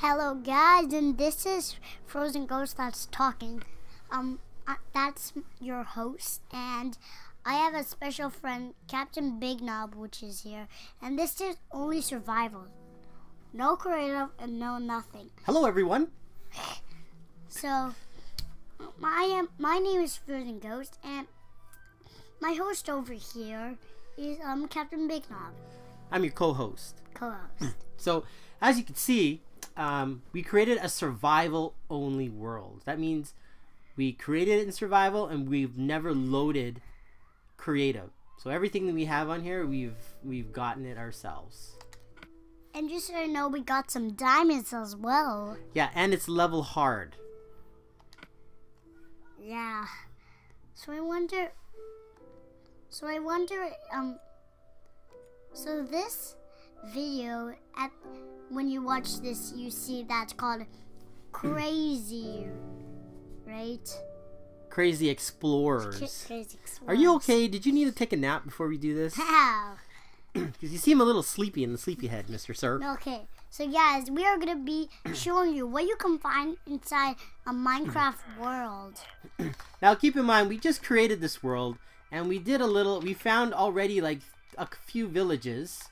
Hello, guys, and this is Frozen Ghost that's talking. Um, I, that's your host, and I have a special friend, Captain Big Knob, which is here, and this is only survival. No creative and no nothing. Hello, everyone. So, my um, my name is Frozen Ghost, and my host over here is um Captain Big Knob, I'm your co-host. co-host. So, as you can see, um, we created a survival-only world. That means we created it in survival, and we've never loaded creative. So everything that we have on here, we've we've gotten it ourselves. and just so you know, we got some diamonds as well. Yeah, and it's level hard. Yeah. So I wonder. So I wonder. Um. So this video, at when you watch this, you see that's called crazy, right? Crazy explorers. Crazy. Are you okay? Did you need to take a nap before we do this? How? Because you seem a little sleepy in the sleepy head, Mister Sir. Okay. So guys, we are gonna be showing you what you can find inside a Minecraft world. Now keep in mind, we just created this world, and we did a little. We found already like a few villages,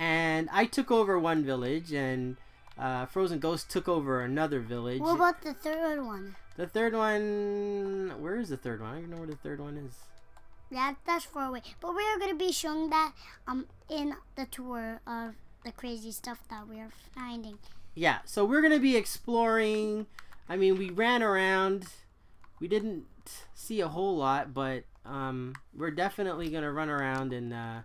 and I took over one village, and uh, Frozen Ghost took over another village. What about the third one? the third one? Where is the third one? I don't even know where the third one is. Yeah, that's far away. But we are gonna be showing that um in the tour of the crazy stuff that we are finding. Yeah, so we're gonna be exploring. I mean, we ran around. We didn't see a whole lot, but um, we're definitely gonna run around and uh,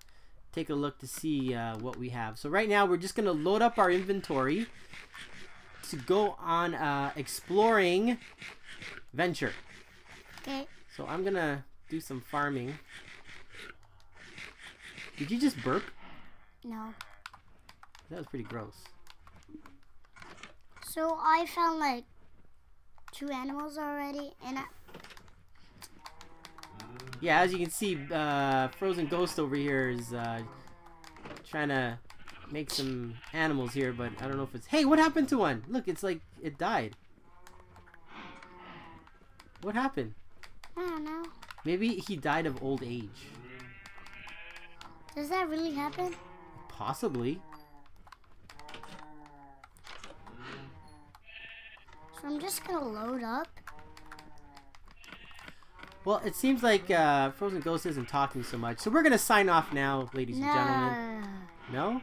take a look to see uh, what we have. So right now, we're just gonna load up our inventory to go on uh, exploring venture. Okay. So I'm gonna do some farming. Did you just burp? No. That was pretty gross. So I found like two animals already, and I, Yeah, as you can see, uh, Frozen Ghost over here is uh, trying to make some animals here, but I don't know if it's. Hey, what happened to one? Look, it's like it died. What happened? I don't know. Maybe he died of old age. Does that really happen? Possibly. So I'm just gonna load up. Well, it seems like uh, Frozen Ghost isn't talking so much, so we're gonna sign off now, ladies and gentlemen. No.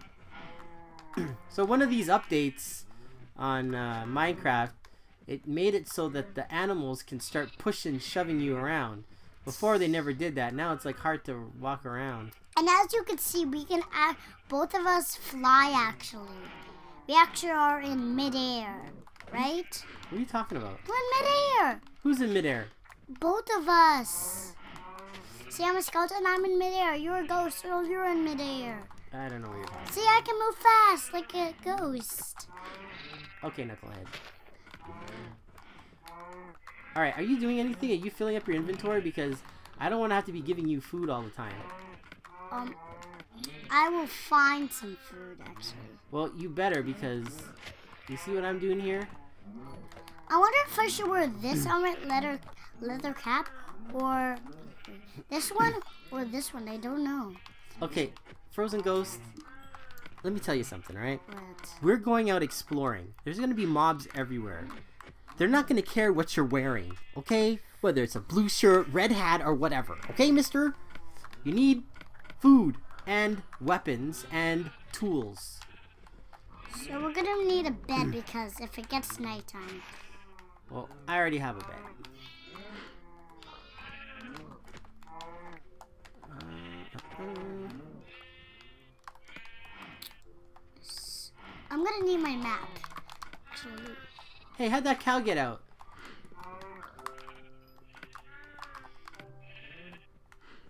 No? so one of these updates on uh, Minecraft, it made it so that the animals can start pushing, shoving you around. Before they never did that. Now it's like hard to walk around. And as you can see, we can act, both of us fly actually. We actually are in midair, right? What are you talking about? We're in midair. Who's in midair? Both of us. See, I'm a skeleton. I'm in midair. You're a ghost, so you're in midair. I don't know what you're talking. See, I can move fast like a ghost. Okay, knucklehead. All right, are you doing anything? Are you filling up your inventory? Because I don't want to have to be giving you food all the time. Um, I will find some food actually. Well, you better because you see what I'm doing here. I wonder if I should wear this helmet, leather, leather cap, or this one, or this one. I don't know. Okay, Frozen Ghost. Let me tell you something, all right? But We're going out exploring. There's going to be mobs everywhere. They're not going to care what you're wearing, okay? Whether it's a blue shirt, red hat, or whatever. Okay, mister? You need food and weapons and tools. so we're gonna need a bed because if it gets nighttime. Well, I already have a bed. I'm gonna need my map. Actually, Hey, how'd that cow get out?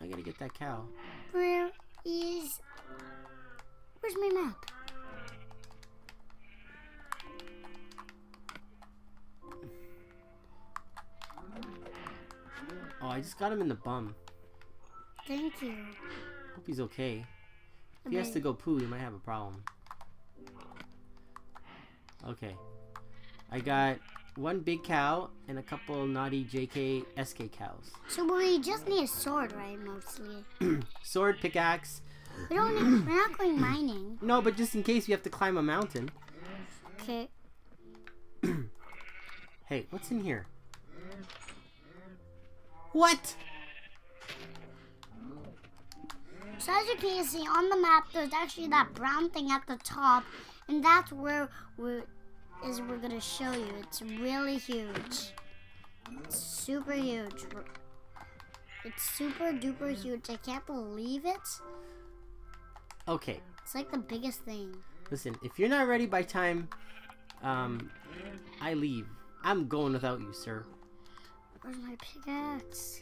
I gotta get that cow. where is? Where's my map? Oh, I just got him in the bum. Thank you. Hope he's okay. If he has to go poo, he might have a problem. Okay. I got one big cow and a couple naughty JK SK cows. So we just need a sword, right? Mostly. Sword, pickaxe. We don't need. We're not going mining. No, but just in case we have to climb a mountain. Okay. Hey, what's in here? What? So as you can see on the map, there's actually that brown thing at the top, and that's where we're is we're gonna show you. It's really huge. It's super huge. It's super duper huge. I can't believe it. Okay, It's like the biggest thing. listen. If you're not ready by time, um, I leave. I'm going without you, sir. Where's my pickaxe?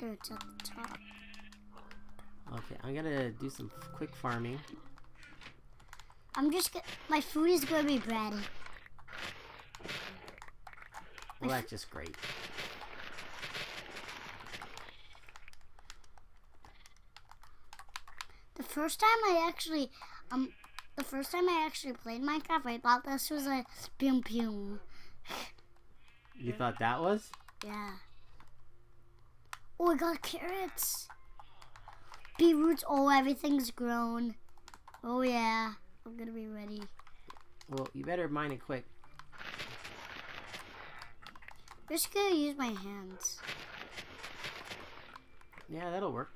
There, it's at the top. Okay, I'm gonna do some quick farming. I'm just gonna. My food is gonna be bread. Well, that's just great. The first time I actually, um, the first time I actually played Minecraft, I thought this was a boom boom. You thought that was? Yeah. Oh, I got carrots. Beetroots. Oh, everything's grown. Oh yeah, I'm gonna be ready. Well, you better mine it quick. I'm Just gonna use my hands. Yeah, that'll work.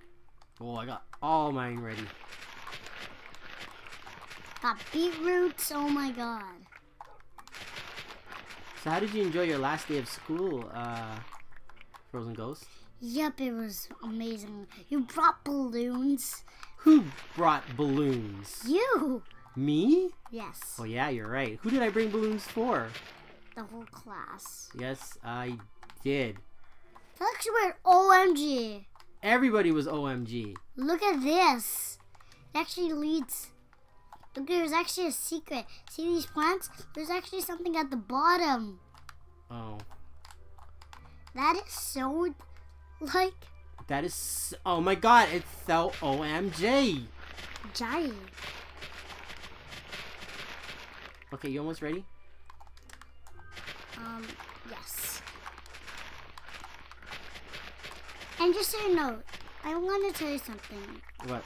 Oh, I got all mine ready. Got beetroots. Oh my god. So, how did you enjoy your last day of school, uh, Frozen Ghost? Yep, it was amazing. You brought balloons. Who brought balloons? You. Me? Yes. Oh, yeah, you're right. Who did I bring balloons for? The whole class. Yes, I did. That's actually weird. OMG. Everybody was OMG. Look at this. It actually leads. Look, there's actually a secret. See these plants? There's actually something at the bottom. Oh, That is so, like, that is. s- Oh my god, it's so OMG. giant. Okay, you almost ready? Um, yes. And just so you know, I want to tell you something. What?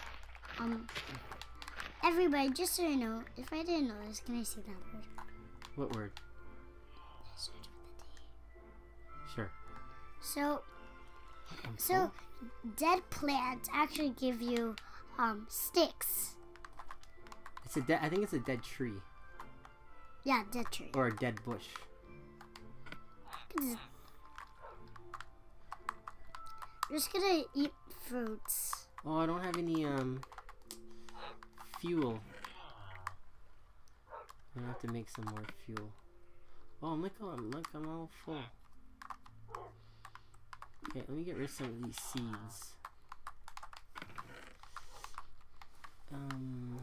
Um, everybody, just so you know, if I didn't know this, can I see that word? What word? Starts with a D. Sure. So, I'm so full. dead plants actually give you um sticks. It's a dead. I think it's a dead tree Yeah, dead tree. or a dead bush. I'm just gonna eat fruits. Oh, I don't have any um fuel. I have to make some more fuel. Oh, look, oh, look, I'm all full. Okay, let me get rid of some of these seeds. Um.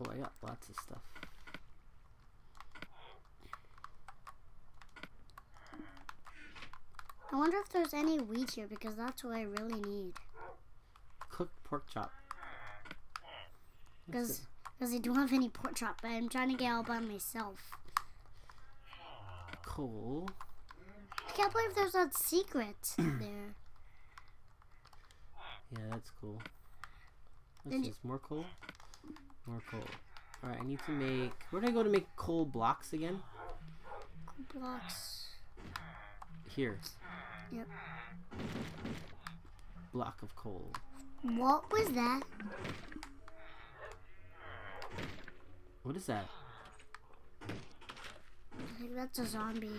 Oh, I got lots of stuff. I wonder if there's any wheat here because that's what I really need. Cooked pork chop. Because because I don't have any pork chop, but I'm trying to get all by myself. Coal. I can't believe there's that secret there. Yeah, that's cool. What's this? More coal? More coal. Alright, I need to make... Where did I go to make coal blocks again? Blocks. Here. Yep. Block of coal. What was that? What is that? That's a zombie.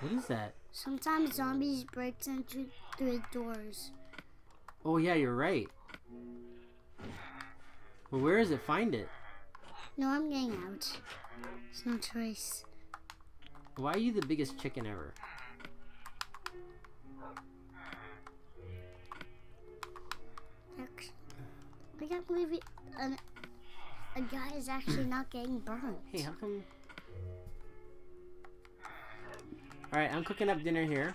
What is that? Sometimes zombies break into through doors. Oh yeah, you're right. Well, where is it? Find it. No, I'm getting out. There's no choice. Why are you the biggest chicken ever? Act- I can't believe it. An, a guy is actually not getting burned. Hey, how come... Alright, I'm cooking up dinner here.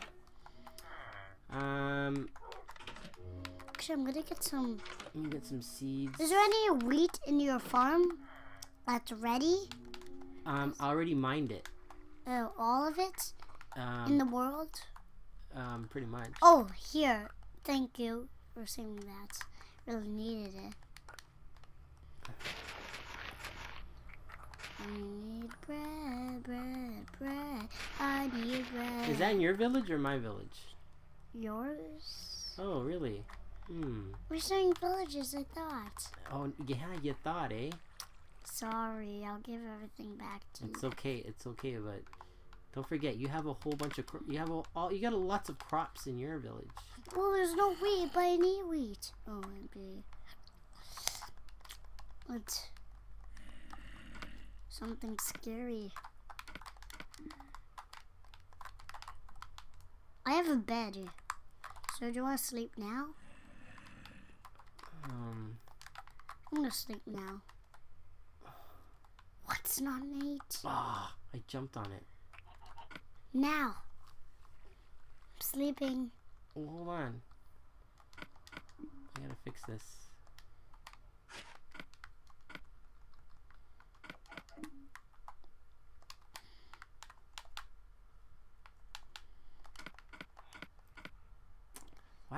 Um, Actually, I'm gonna get some. Let me get some seeds. Is there any wheat in your farm that's ready? Um, I already mined it. Uh, all of it um, in the world? um, pretty much. Oh, here. Thank you for saying that. Really needed it. I need bread, bread, bread. I need bread. Is that in your village or my village? yours? Oh, really? Hmm. We're saying villages, I thought. Oh, yeah, you thought, eh? Sorry, I'll give everything back to you. It's okay. It's okay, but don't forget you have a whole bunch of you have a, all you got lots of crops in your village. Well, there's no wheat, but I need wheat. Oh, it'd be. It's something scary. I have a bed. So do I sleep now? Um, I'm gonna sleep now. What's not eight? ah, I jumped on it. Now. I'm sleeping. Oh, hold on. I gotta fix this.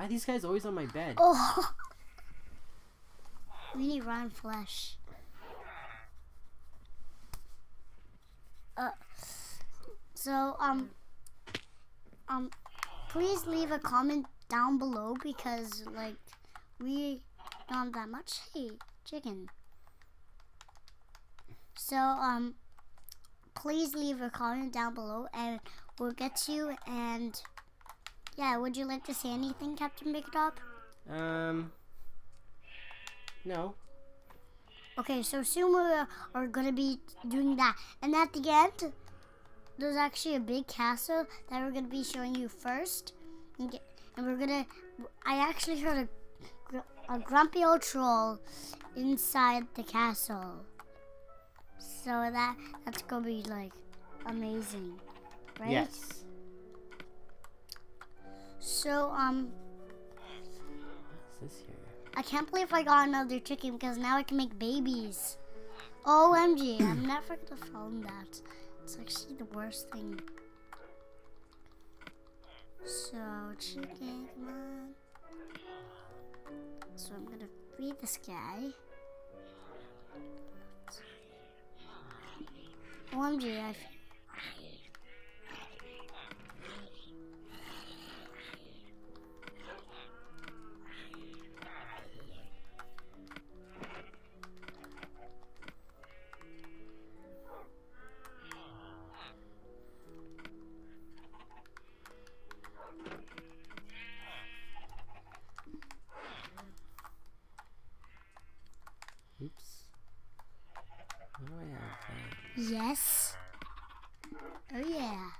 Are these guys always on my bed? Oh! We need rotten flesh. Uh, so, um, um, please leave a comment down below because, like, we don't have that much. Hey, chicken. So, um, please leave a comment down below and we'll get you. And, yeah, would you like to say anything, Captain Big Top? Um, no. Okay, so soon we are- gonna be doing that, and at the end, there's actually a big castle that we're gonna be showing you first, and, get, and we're gonna. I actually heard a, a grumpy old troll inside the castle, so that that's gonna be like amazing, right? Yes. So um, What's this here? I can't believe I got another chicken because now I can make babies. OMG, I'm never gonna film that. It's actually the worst thing. So, chicken, come on. So, I'm gonna feed this guy. OMG, I. f- Oh yeah.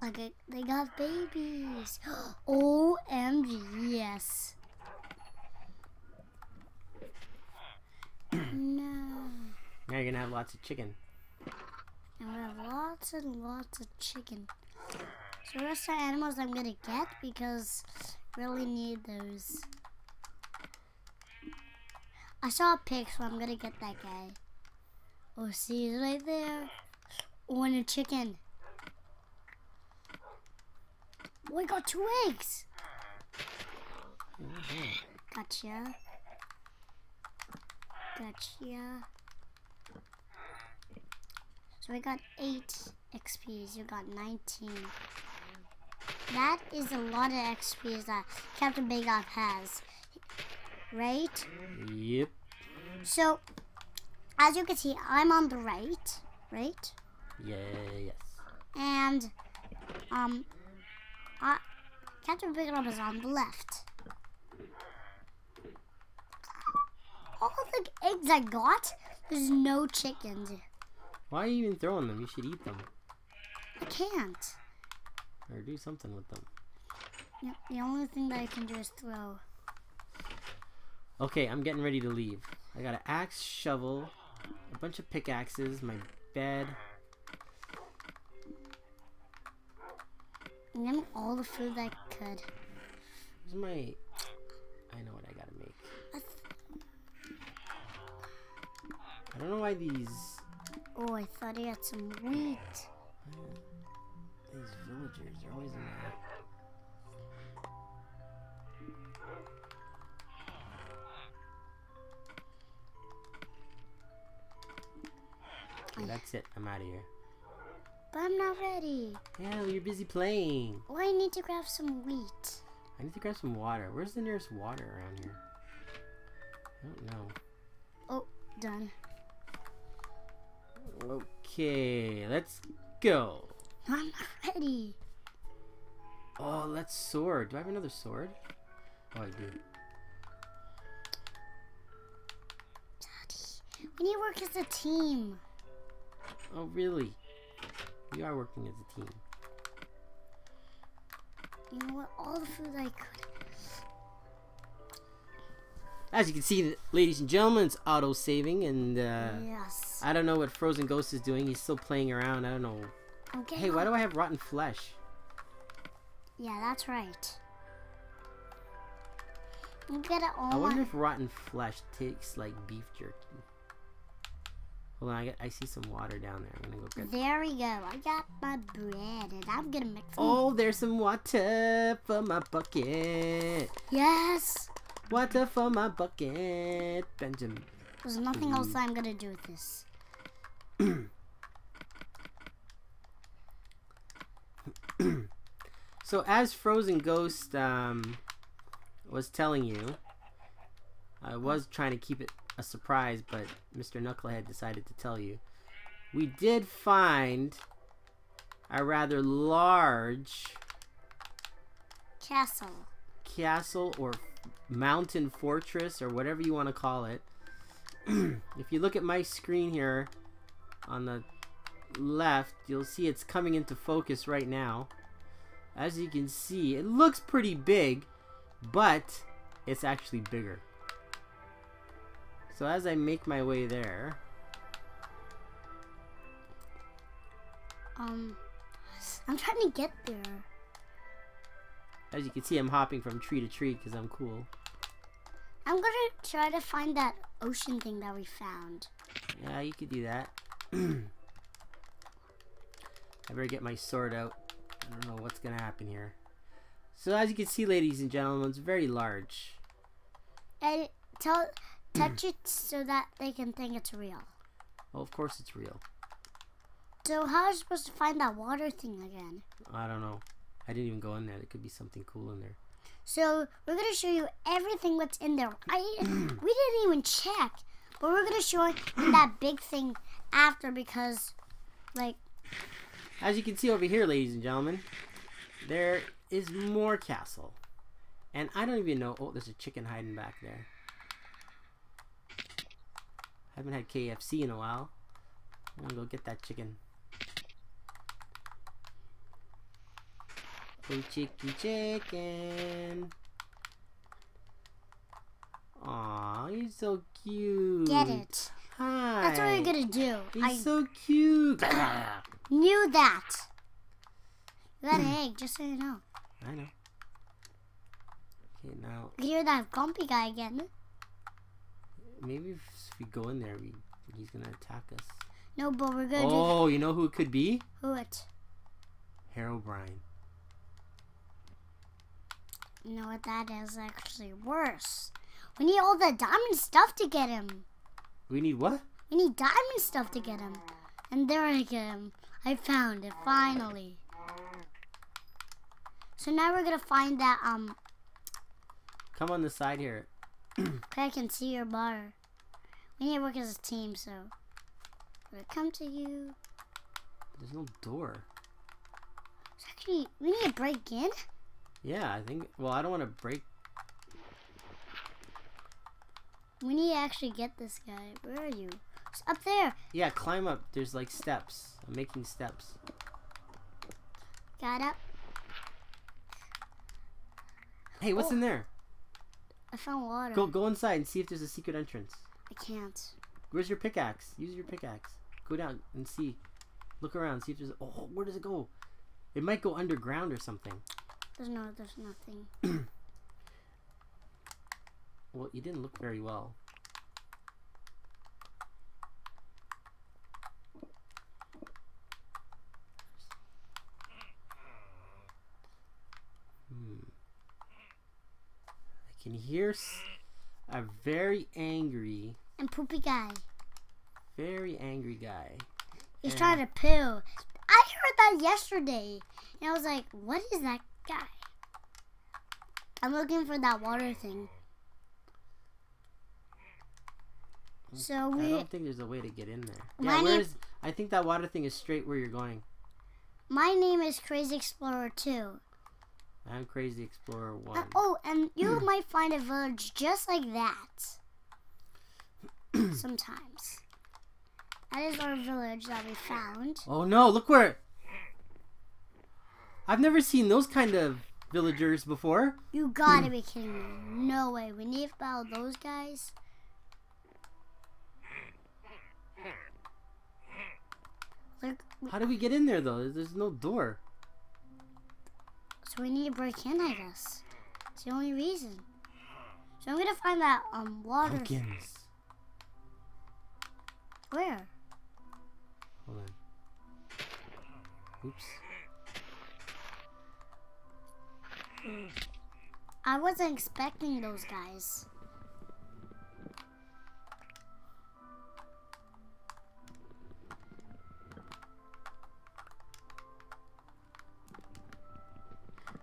Like they got babies. OMG, yes. no. Now you're gonna have lots of chicken. And we have lots and lots of chicken. So the rest of the animals I'm gonna get because really need those. I saw a pig, so I'm gonna get that guy. Oh, see, he's right there. Oh, and a chicken. Oh, I got two eggs. Gotcha. Gotcha. So we got 8 XPs. You got 19. That is a lot of XPs that Captain Big Off has. Right? Yep. So, as you can see, I'm on the right. Right? Yeah. Yes. And, um, I, Captain Big is on the left. All the eggs I got, there's no chickens. Why are you even throwing them? You should eat them I can't. or do something with them. Yep, the only thing that I can do is throw. Okay, I'm getting ready to leave. I got an axe, shovel, a bunch of pickaxes, my bed. And then all the food I could. Where's my... I know what I gotta make. I don't know why these... Oh, I thought I had some wheat. These villagers are always in there. That's it. I'm out of here. But I'm not ready. Yeah, you're busy playing. Oh, I need to grab some wheat. I need to grab some water. Where's the nearest water around here? I don't know. Oh, done. Okay, let's go. I'm not ready. Oh, let's sword. Do I have another sword? Oh, I do. Daddy, we need to work as a team. Oh, really? We are working as a team. You know what? All the food I could. As you can see, ladies and gentlemen, it's auto saving, and uh, yes. I don't know what Frozen Ghost is doing. He's still playing around. I don't know. Okay. Hey, why do I have rotten flesh? Yeah, that's right. You get it all. I wonder if rotten flesh tastes like beef jerky. Hold on, I, get, I see some water down there. I'm gonna go get. It. There we go. I got my bread, and I'm gonna mix. Oh, there's some water for my bucket. Yes. Water for my bucket, Benjamin. There's nothing else I'm gonna do with this. So as Frozen Ghost um, was telling you, I was trying to keep it a surprise, but Mr. Knucklehead decided to tell you. We did find a rather large Castle. castle or mountain fortress or whatever you want to call it. if you look at my screen here on the left, you'll see it's coming into focus right now. As you can see, it looks pretty big, but it's actually bigger. So as I make my way there, Um, I'm trying to get there. as you can see, I'm hopping from tree to tree because I'm cool. I'm gonna try to find that ocean thing that we found. Yeah, you could do that. I better get my sword out. I don't know what's gonna happen here. So as you can see, ladies and gentlemen, it's very large. And tell, touch it so that they can think it's real. Well, of course it's real. So how are you supposed to find that water thing again? I don't know. I didn't even go in there. There could be something cool in there. So we're gonna show you everything that's in there. I we didn't even check, but we're gonna show you that big thing after because, like, As you can see over here, ladies and gentlemen, there is more castle. And I don't even know. Oh, there's a chicken hiding back there. I haven't had KFC in a while. I'm gonna go get that chicken. Oh, chicken, chicken. Aw, you're so cute. get it. Hi. That's what we're gonna do. He's I so cute. knew that. You got an hmm. egg, just so you know. I know. Okay, now You hear that grumpy guy again? maybe we go in there, we he's gonna attack us. No, but we're gonna Oh, you know who it could be? do what? Herobrine. You know what? That is actually worse. We need all the diamond stuff to get him. We need what? We need diamond stuff to get him. And there I get him. I found it finally. So now we're gonna find that um. Come on the side here. Okay, I can see your bar. We need to work as a team, so we'll come to you. There's no door. Actually, we need to break in. Yeah, I think. Well, I don't want to break. We need to actually get this guy. Where are you? It's up there. Yeah, climb up. There's like steps. I'm making steps. Got up. Hey, what's Oh. in there? I found water. Go go inside and see if there's a secret entrance. I can't. Where's your pickaxe? Use your pickaxe. Go down and see. Look around. See if there's. Oh, where does it go? It might go underground or something. There's no. There's nothing. Well, you didn't look very well. Hmm. I can hear s- a very angry, And poopy guy. very angry guy. He's And- trying to poo. I heard that yesterday. And I was like, what is that guy? I'm looking for that water thing. So we. I don't think there's a way to get in there. Yeah, name- where's? I think that water thing is straight where you're going. my name is Crazy Explorer 2. I'm Crazy Explorer One. Uh, oh, and you might find a village just like that. Sometimes. That is our village that we found. Oh no, look where I've never seen those kind of villagers before. You gotta be kidding me. No way. We need to battle those guys. Look, How do we get in there though? There's no door. So we need to break in, I guess. It's the only reason. So I'm gonna find that um water. Pumpkins. Where? Hold on. Oops. I wasn't expecting those guys.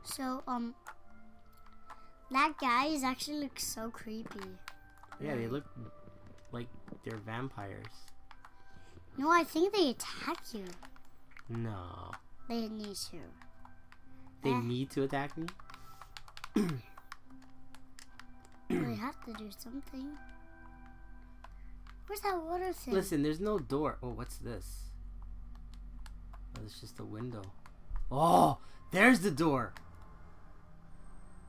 So, um, that guy is actually looks so creepy. Yeah, they look like they're vampires. No, I think they attack you. No. They need to. They Eh. need to attack me? they have to do something. Where's that water thing? Listen, there's no door. Oh, what's this? Oh, it's just a window. Oh, there's the door.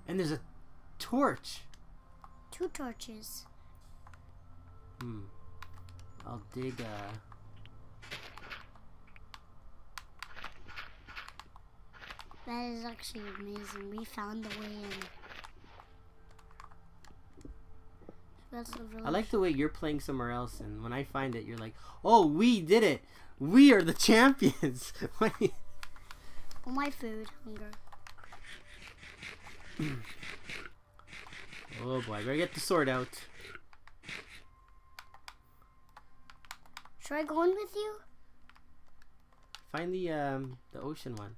And there's a torch. Two torches. Hmm. I'll dig uh That is actually amazing. We found the way in. That's the village. I like the way you're playing somewhere else and when I find it you're like, "Oh, we did it. We are the champions." Oh, my food. Hunger. oh boy, I better get the sword out. Should I go in with you? Find the um the ocean one.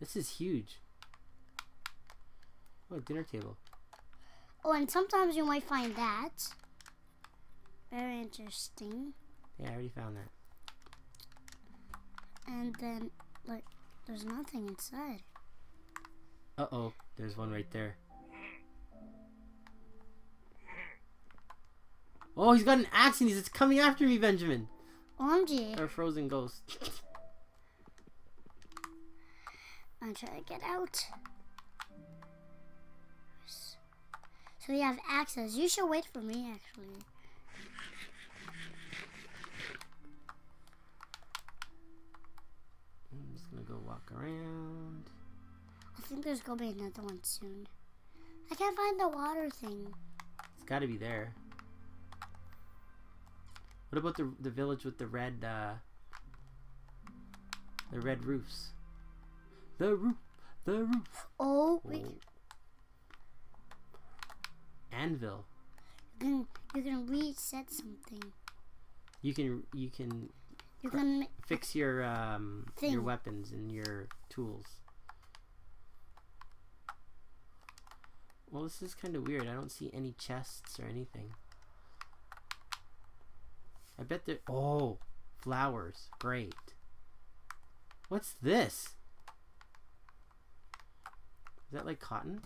This is huge. Oh, dinner table. Oh, and sometimes you might find that. Very interesting. Yeah, I already found that. And then, like, there's nothing inside. Uh-oh, there's one right there. Oh, he's got an axe and he's coming after me, Benjamin. OMG. Or frozen ghost. I'm trying to get out. So you have access. You should wait for me, actually. I'm just gonna go walk around. I think there's gonna be another one soon. I can't find the water thing. It's gotta be there. What about the the village with the red uh the red roofs? The roof the roof. Oh, wait. Oh. Anvil. you can you can reset something. You can you can You can fix your um your weapons and your tools. Well, this is kind of weird. I don't see any chests or anything. I bet there. Oh, flowers. Great. What's this? Is that like cotton?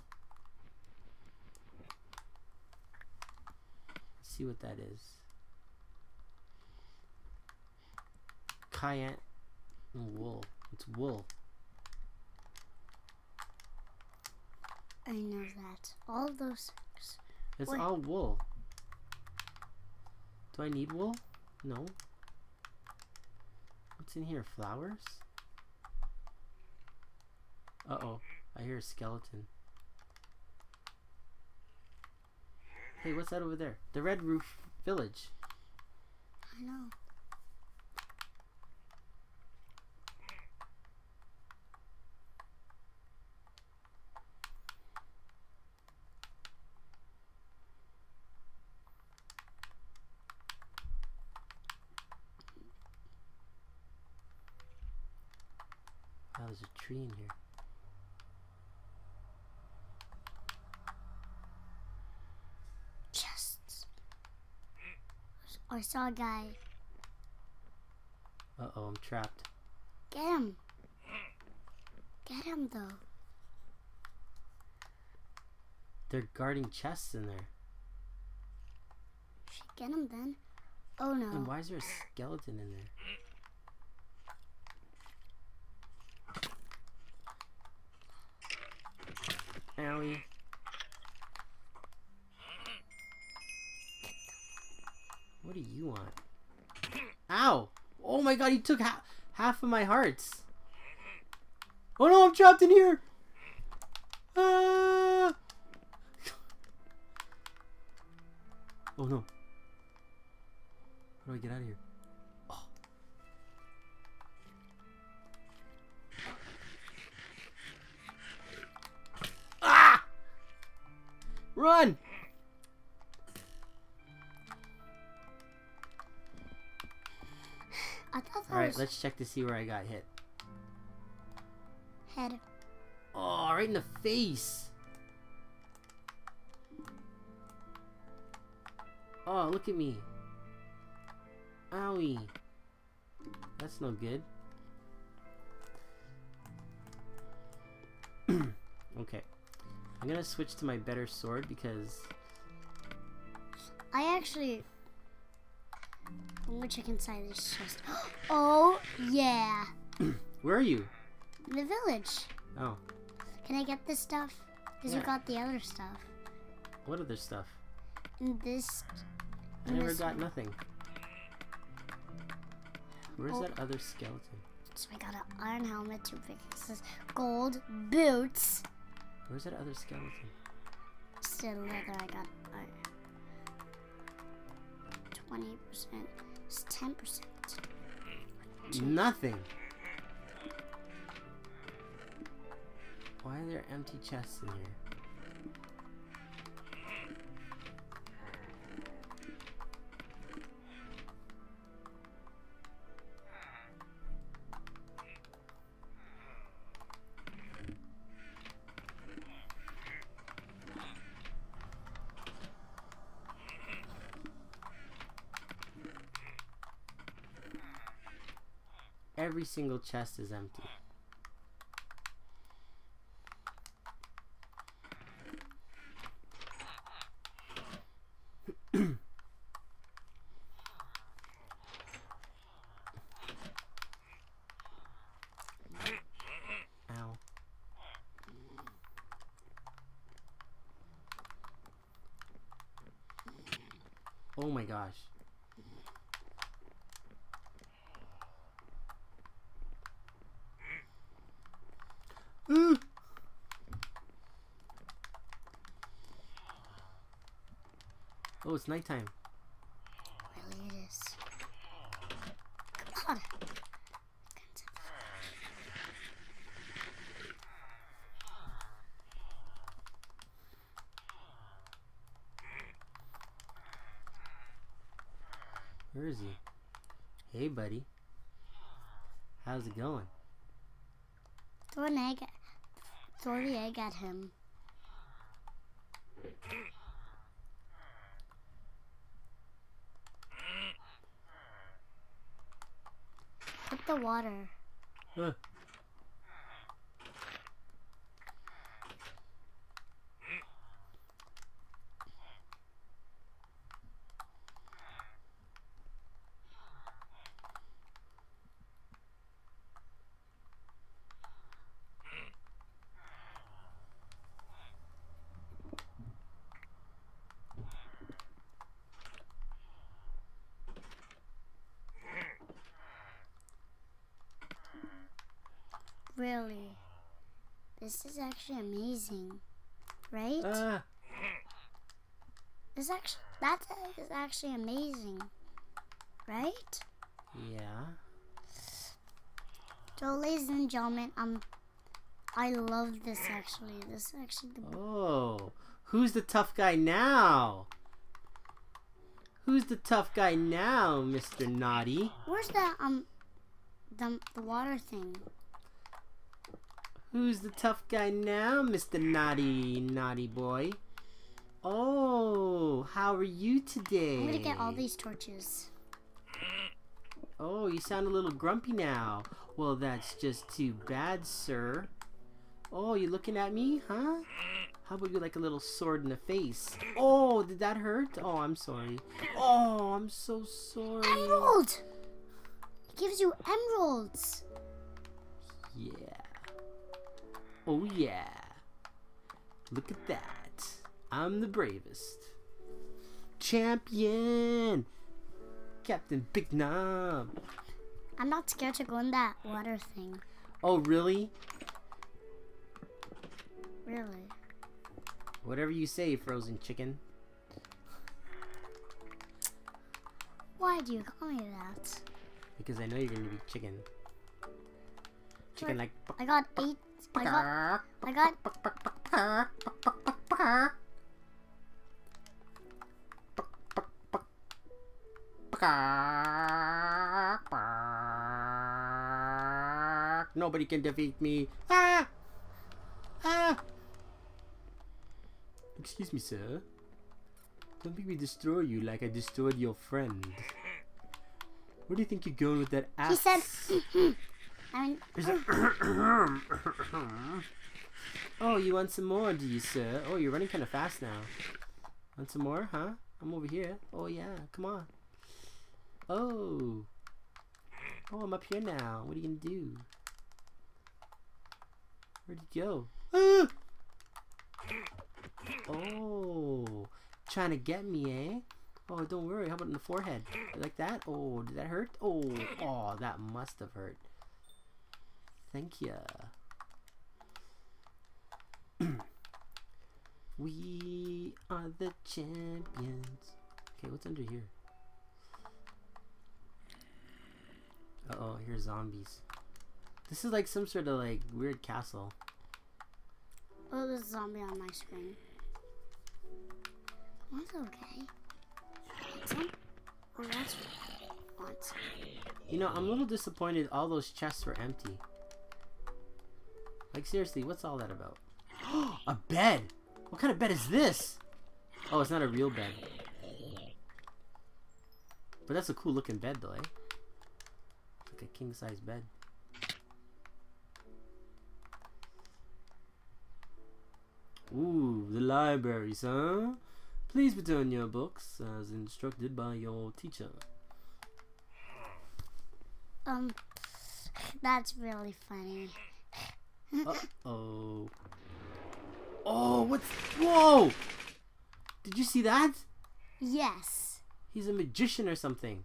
Let's see what that is. Cayenne wool. It's wool. I know that. All those things. It's Wait. all wool. Do I need wool? No. What's in here? Flowers? Uh oh. I hear a skeleton. Hey, what's that over there? The Red Roof Village. I know. Oh, there's a tree in here. Chests. I saw a guy. Uh oh, I'm trapped. Get him. Get him though. They're guarding chests in there. Should get him then. Oh no. And why is there a skeleton in there? Owie. What do you want? Ow! Oh my god, he took ha half of my hearts. Oh no, I'm trapped in here! Ah! Oh no. How do I get out of here? Run! I thought that Alright, let's check to see where I got hit. head. Oh, right in the face! Oh, look at me. Owie. That's no good. I'm gonna switch to my better sword because I actually. I'm gonna check inside this chest. Oh yeah, where are you? In the village. Oh, Can I get this stuff? Cause you got the other stuff. what other stuff? And this. I never this got one. nothing. Where's Oh. that other skeleton? So I got an iron helmet, two pickaxes, gold boots, Where's that other skeleton? still leather. I got uh, twenty percent. It's ten percent. Nothing. Why are there empty chests in here? Every single chest is empty. Ow. Oh my gosh. Ooh. Oh, it's nighttime. Really, it is. Come on. Where is he? Hey, buddy. How's it going? Throw an egg. Throw the egg at him. Put the water. Uh. Really. This is actually amazing. Right? Ah. This actually that is actually amazing, right? Yeah. So, ladies and gentlemen, um, I love this actually. This is actually the Oh, who's the tough guy now? Who's the tough guy now, Mr. Naughty? where's the um, the the water thing? Who's the tough guy now, Mr. Naughty, naughty boy? Oh, how are you today? I'm gonna get all these torches. Oh, you sound a little grumpy now. Well, that's just too bad, sir. Oh, you looking at me, huh? How about you like a little sword in the face? Oh, did that hurt? Oh, I'm sorry. Oh, I'm so sorry. Emerald. It gives you emeralds. Oh, yeah. Look at that. I'm the bravest. Champion! Captain Big Knob. I'm not scared to go in that water thing. Oh, really? Really. Whatever you say, frozen chicken. Why do you call me that? Because I know you're gonna be chicken. Chicken like. I got eight. I got. I got. Nobody can defeat me. Ah! Ah! Excuse me, sir. Don't make me destroy you like I destroyed your friend. Where do you think you're going with that ass? He said. Oh, you want some more, do you, sir? Oh, you're running kind of fast now. Want some more, huh? I'm over here. Oh, yeah. Come on. Oh. Oh, I'm up here now. What are you gonna do? Where'd you go? Oh. Trying to get me, eh? Oh, don't worry. How about in the forehead? Like that? Oh, did that hurt? Oh, oh, that must have hurt. Thank you. we are the champions. Okay, what's under here? Uh oh, here's zombies. This is like some sort of like weird castle. oh, there's a zombie on my screen. That's okay. Oh, that's. You know, I'm a little disappointed all those chests were empty. Like, seriously, what's all that about? a bed! What kind of bed is this? Oh, it's not a real bed. But that's a cool looking bed, though, eh? Like a king size bed. Ooh, the libraries, huh? Please return your books as instructed by your teacher. Um, that's really funny. Uh oh. Oh, what's. Whoa! Did you see that? Yes, He's a magician or something.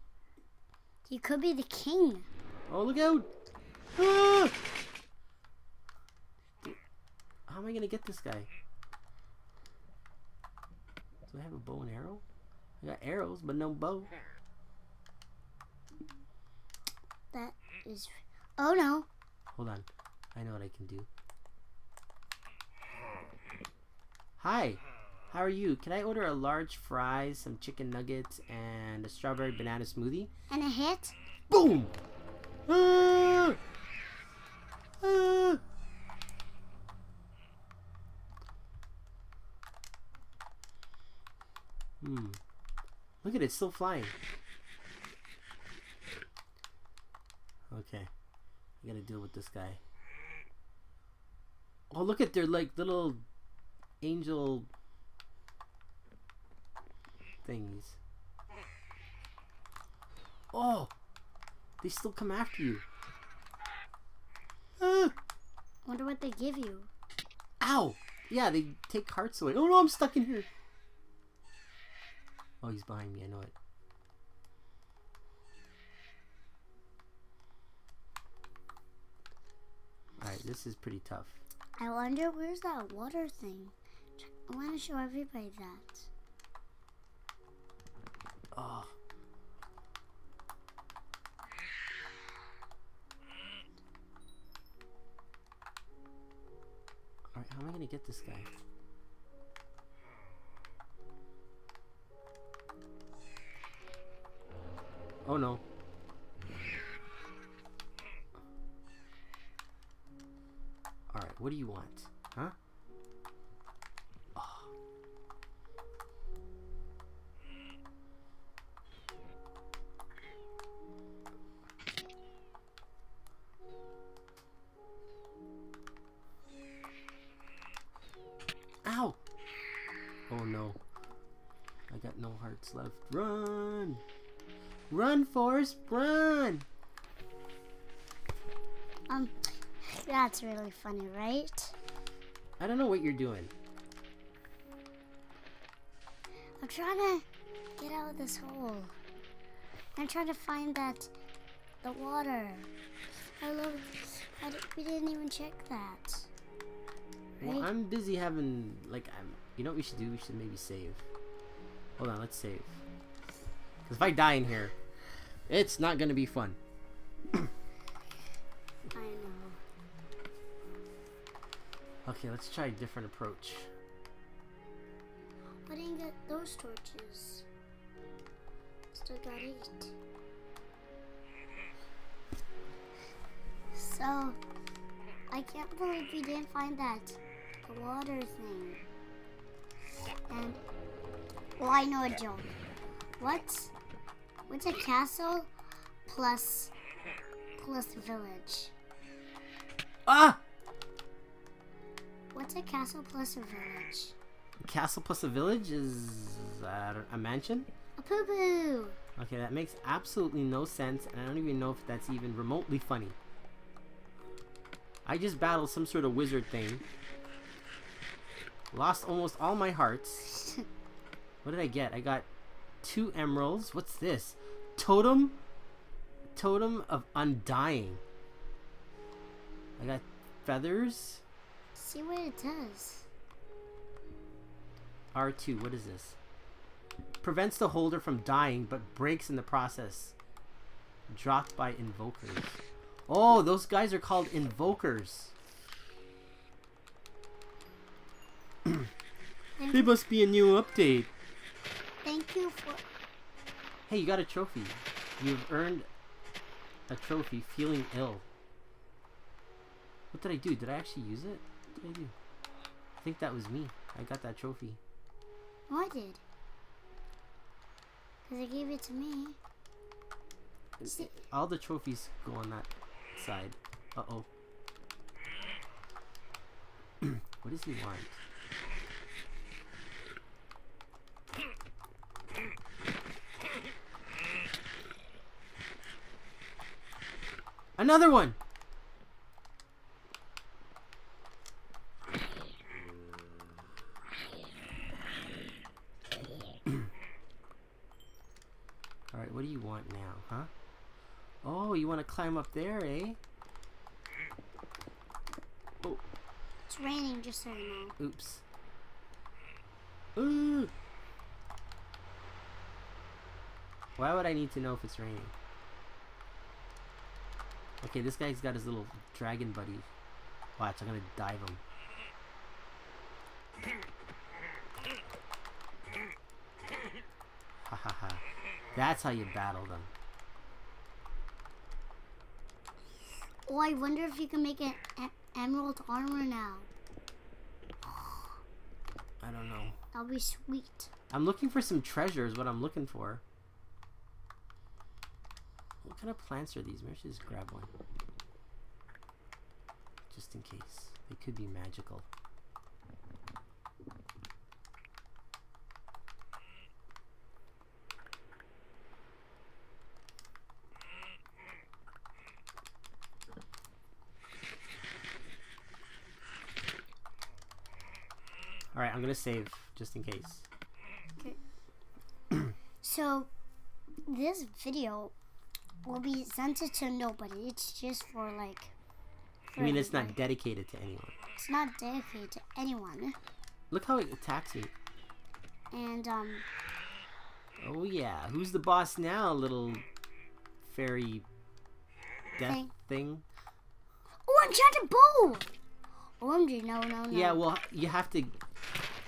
he could be the king. Oh, look out! Ah! How am I gonna get this guy? Do I have a bow and arrow? I got arrows, but no bow. That is. Oh no. Hold on. I know what I can do. Hi. How are you? Can I order a large fries, some chicken nuggets, and a strawberry banana smoothie? And a hit. Boom! Ah! Ah! Hmm. Look at it, it's still flying. Okay. I gotta deal with this guy. Oh, look at their like little angel thingies. Oh! They still come after you. Ah! Wonder what they give you. Ow! Yeah, they take hearts away. Oh no, I'm stuck in here. Oh, he's behind me. I know it. Alright, this is pretty tough. I wonder where's that water thing. I want to show everybody that. Oh. Alright, how am I gonna get this guy? Oh no. Alright, what do you want? Huh? Oh. Ow! Oh no. I got no hearts left. Run! Run, Forrest, run! That's really funny, right? I don't know what you're doing. I'm trying to get out of this hole. I'm trying to find that, the water. I love, I we didn't even check that. Well, I'm busy having like I'm. You know what we should do? We should maybe save. Hold on, let's save. Cause if I die in here, it's not gonna be fun. Okay, let's try a different approach. I didn't get those torches. Still got eight. So, I can't believe we didn't find that the water thing. And, well, I know a joke. What's what's a castle plus plus village? Ah! What's a castle plus a village? Castle plus a village is uh, a mansion. A poo poo. Okay, that makes absolutely no sense, and I don't even know if that's even remotely funny. I just battled some sort of wizard thing. Lost almost all my hearts. What did I get? I got two emeralds. What's this? Totem? Totem of Undying. I got feathers. See what it does. R2, what is this? Prevents the holder from dying, but breaks in the process. Dropped by invokers. Oh, those guys are called invokers. They must be a new update. thank you for Hey, you got a trophy. You've earned a trophy feeling ill. What did I do? Did I actually use it? Did I do? I think that was me. I got that trophy. Oh, I did. Because it gave it to me. See, All the trophies go on that side. Uh oh. what does he want? Another one! Alright, what do you want now, huh? Oh, you want to climb up there, eh? it's raining, just so you know. Oops. Ooh. Why would I need to know if it's raining? Okay, this guy's got his little dragon buddy. Watch, I'm gonna dive him. Ha ha ha. That's how you battle them. Oh, I wonder if you can make an emerald armor now. I don't know. That'll be sweet. I'm looking for some treasure is what I'm looking for. What kind of plants are these? Maybe I should just grab one. Just in case. They could be magical. Alright, I'm gonna save just in case. Okay. so, this video will be sent to nobody. It's just for like. I for mean, it's not dedicated to anyone. It's not dedicated to anyone. Look how it attacks me. And um, Oh yeah, who's the boss now, little fairy death Thing. thing? Oh, enchanted bow! OMG, no, no, no. Yeah, well, you have to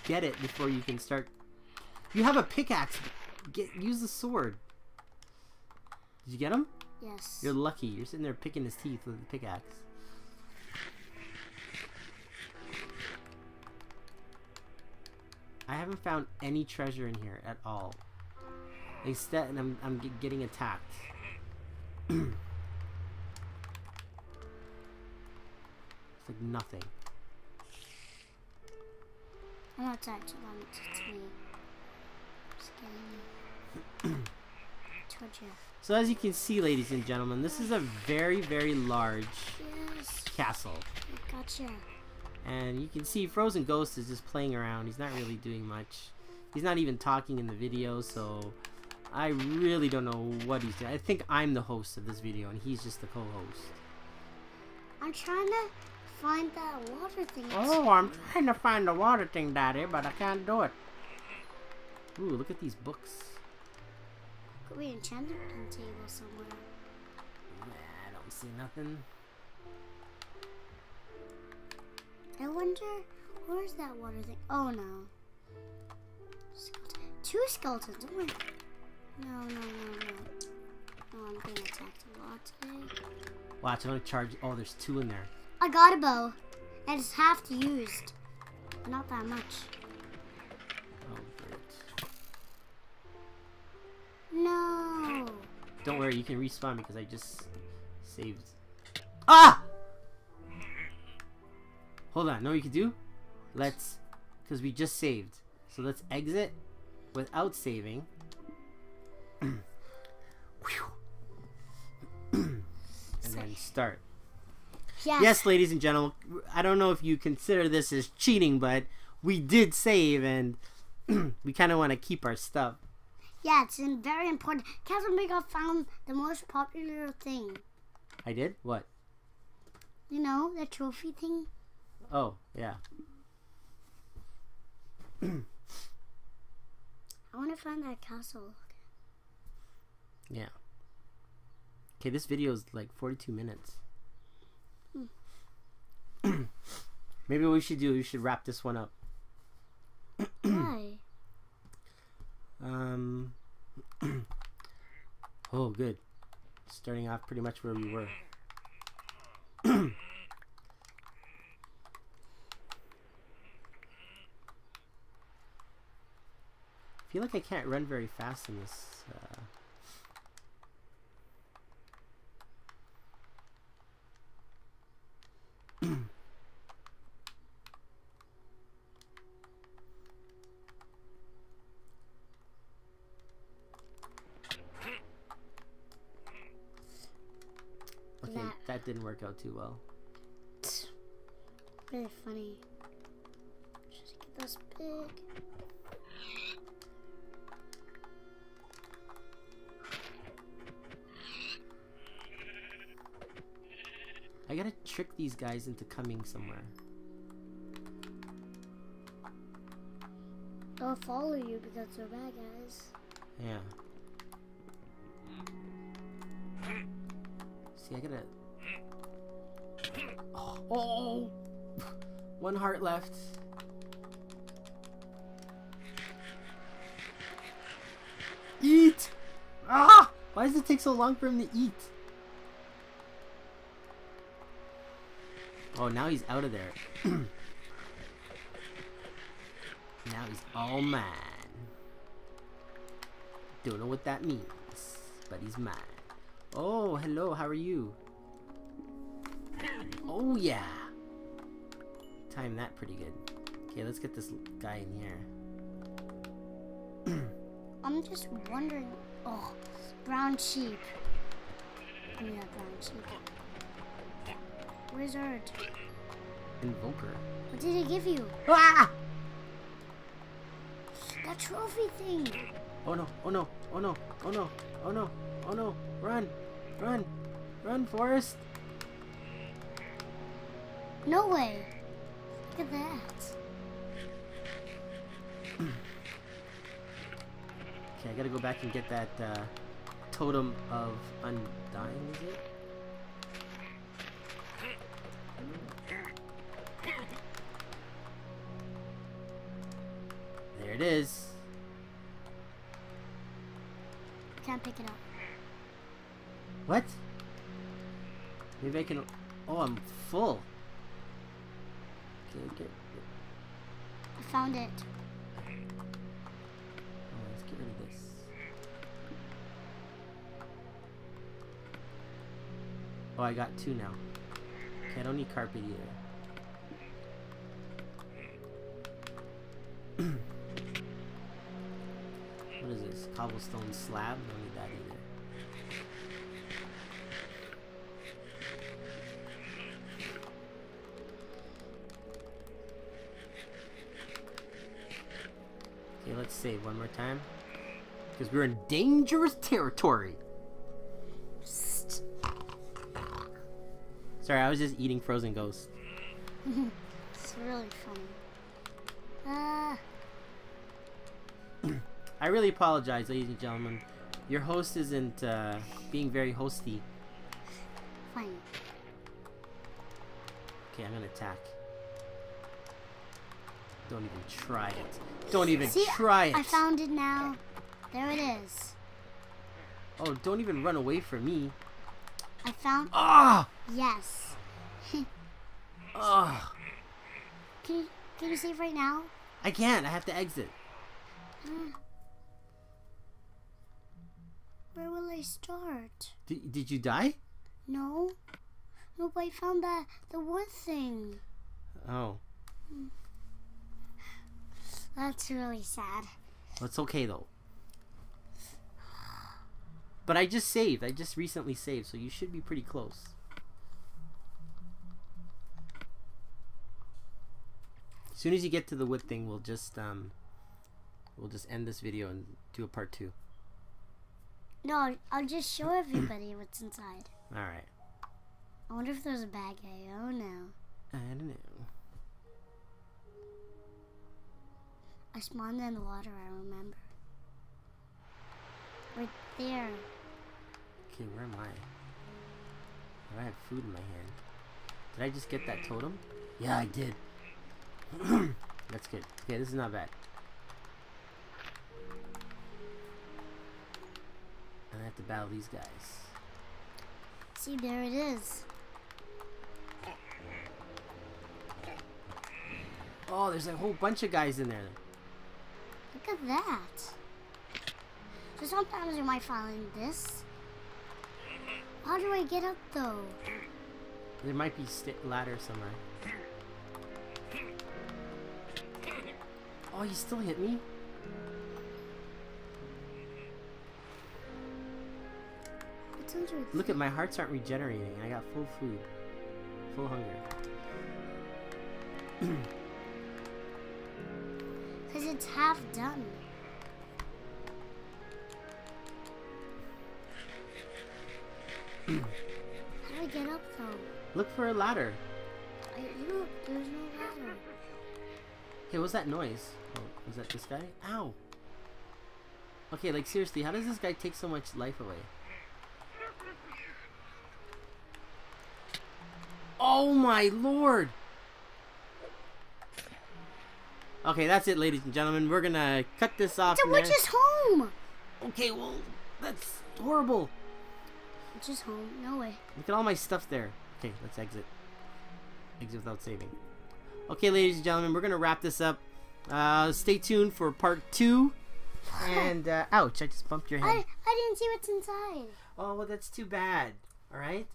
get it before you can start. You have a pickaxe. Get use the sword. Did you get him? Yes. You're lucky. You're sitting there picking his teeth with the pickaxe. I haven't found any treasure in here at all. Instead, I'm I'm getting attacked. it's like nothing. I'm not touching them. It's me. Just kidding. Told you. So as you can see, ladies and gentlemen, this is a very very large Yes. castle. Gotcha. And you can see Frozen Ghost is just playing around. He's not really doing much. He's not even talking in the video, so I really don't know what he's doing. I think I'm the host of this video, and he's just the co-host. I'm trying to find that water thing. Oh, I'm trying to find the water thing, Daddy, but I can't do it. Ooh, look at these books. Could be enchanted table somewhere. Nah, I don't see nothing. I wonder where's that water thing? Oh no. Skeleton. Two skeletons. Oh my. No, no, no, no. No, I'm being attacked a lot today. Watch, I'm gonna charge. Oh, there's two in there. I got a bow. And it's half used. Not that much. No. Don't worry, you can respawn because I just saved. Ah! Hold on, what you can do? Let's, because we just saved. So let's exit without saving. and then start. Yes. Yes, ladies and gentlemen, I don't know if you consider this as cheating, but we did save and we kind of want to keep our stuff. Yeah, it's very important. Captain Big found the most popular thing. I did? What? You know, the trophy thing. Oh, yeah. I want to find that castle. Yeah. Okay, this video is like 42 minutes. Maybe what we should do, we should wrap this one up. Why? Um. oh, good. Starting off pretty much where we were. I feel like I can't run very fast in this. Uh... Okay, That- didn't work out too well. Really funny. Just get this big. I gotta trick these guys into coming somewhere. They'll follow you because they're bad guys. Yeah. See, I gotta. Oh, one heart left. Eat! Ah! Why does it take so long for him to eat? Oh, now he's out of there. now he's all mine. Don't know what that means, but he's mine. Oh, hello, how are you? Oh, yeah. Time that pretty good. Okay, let's get this guy in here. I'm just wondering. Oh, brown sheep. Me that brown sheep. Wizard. Invoker. What did he give you? Ah! That trophy thing. Oh no, oh no, oh no, oh no, oh no, oh no. Run, run, run, Forrest. No way. Look at that. Okay, I gotta go back and get that uh, totem of undying, is it? There it is. Can't pick it up. What? Maybe I can. Oh, I'm full. I found it. Oh, let's get rid of this. Oh, I got two now. Okay, I don't need carpet either. what is this? Cobblestone slab? Don't need that either. Let's save one more time. Because we're in dangerous territory. Sorry, I was just eating frozen ghost. It's really funny. Ah, I really apologize, ladies and gentlemen. Your host isn't uh, being very hosty. fine. Okay, I'm gonna attack. Don't even try it. Don't even See, try it. I found it now. There it is. oh, don't even run away from me. I found. Ah! Yes. Ah! Can you, can you save right now? I can't. I have to exit. Where will I start? Did, did you die? No. No, but I found that the wood thing. Oh, That's really sad. it's okay though. But I just saved. I just recently saved, so you should be pretty close. As soon as you get to the wood thing, we'll just um, we'll just end this video and do a part two. No, I'll- I'll just show everybody what's inside. All right. I wonder if there's a bad guy. Oh no. I don't know. I spawned in the water, I remember. Right there. Okay, where am I? I have food in my hand. Did I just get that totem? Yeah, I did. That's good. Okay, this is not bad. And I have to battle these guys. See, there it is. Oh, there's a whole bunch of guys in there. Look at that. So sometimes you might find this. How do I get up though? There might be ladder somewhere. Oh, you still hit me? Look at my hearts aren't regenerating. I got full food. Full hunger. It's half done. How do I get up though? Look for a ladder. I, look, there's no ladder. Hey, what's that noise? Oh, was that this guy? Ow! Okay, like seriously, how does this guy take so much life away? Oh my lord! Okay, that's it, ladies and gentlemen. We're gonna cut this off. It's a from there. home! Okay, well, that's horrible. Witch's home? No way. Look at all my stuff there. Okay, let's exit. Exit without saving. Okay, ladies and gentlemen, we're gonna wrap this up. Uh, stay tuned for part two. And uh, ouch! I just bumped your head. I I didn't see what's inside. Oh, well, that's too bad. All right.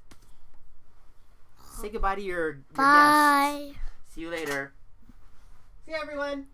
Say goodbye to your, your guests. Bye. See you later. See everyone.